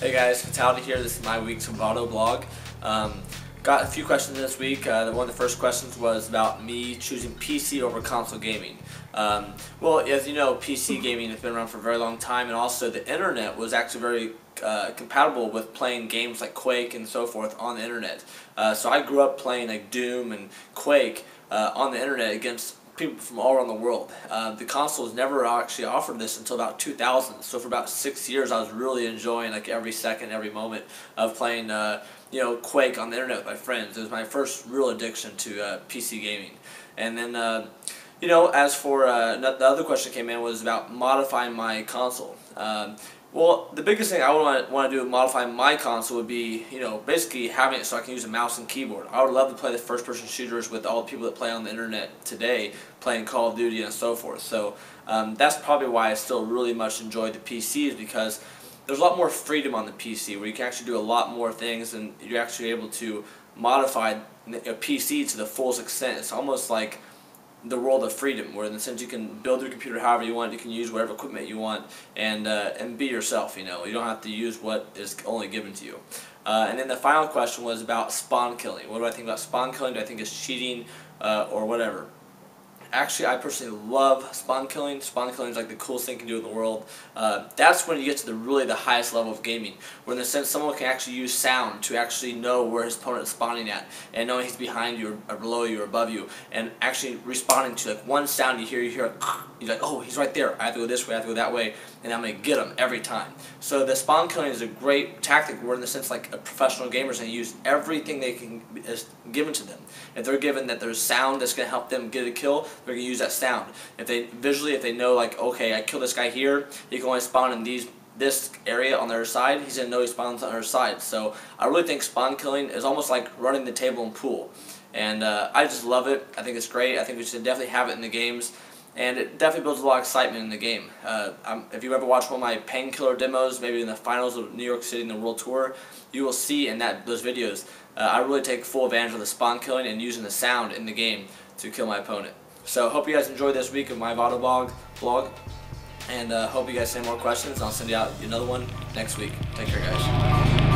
Hey guys, Fatal1ty here. This is my week's Vado blog. Um, got a few questions this week. Uh, one of the first questions was about me choosing PC over console gaming. Um, well, as you know, PC gaming has been around for a very long time, and also the internet was actually very uh, compatible with playing games like Quake and so forth on the internet. Uh, so I grew up playing like Doom and Quake uh, on the internet against people from all around the world. Uh, the consoles never actually offered this until about 2000. So for about six years, I was really enjoying like every second, every moment of playing, uh, you know, Quake on the internet with my friends. It was my first real addiction to uh, PC gaming. And then, uh, you know, as for uh, the other question that came in was about modifying my console. Um, well, the biggest thing I would want to do with modifying my console would be, you know, basically having it so I can use a mouse and keyboard. I would love to play the first-person shooters with all the people that play on the internet today, playing Call of Duty and so forth. So um, that's probably why I still really much enjoy the PCs because there's a lot more freedom on the PC where you can actually do a lot more things and you're actually able to modify a PC to the fullest extent. It's almost like the world of freedom, where in the sense you can build your computer however you want, you can use whatever equipment you want, and uh, and be yourself. You know, you don't have to use what is only given to you. Uh, and then the final question was about spawn killing. What do I think about spawn killing? Do I think it's cheating uh, or whatever? Actually, I personally love spawn killing. Spawn killing is like the coolest thing you can do in the world. Uh, that's when you get to the really the highest level of gaming, where in the sense someone can actually use sound to actually know where his opponent is spawning at, and knowing he's behind you or, below you or above you, and actually responding to like one sound you hear, you hear, you're like, oh, he's right there. I have to go this way, I have to go that way, and I'm gonna get him every time. So the spawn killing is a great tactic, where in the sense like a professional gamers they use everything they can is given to them. If they're given that there's sound that's gonna help them get a kill, they're going to use that sound. If they visually, if they know like, okay, I kill this guy here, he can only spawn in these this area on their side, he's going to know he spawns on the other side. So I really think spawn killing is almost like running the table in pool. And uh, I just love it. I think it's great. I think we should definitely have it in the games. And it definitely builds a lot of excitement in the game. Uh, if you ever watched one of my painkiller demos, maybe in the finals of New York City in the World Tour, you will see in that those videos, uh, I really take full advantage of the spawn killing and using the sound in the game to kill my opponent. So hope you guys enjoyed this week of my Vado blog and uh, hope you guys send more questions. I'll send you out another one next week. Take care, guys.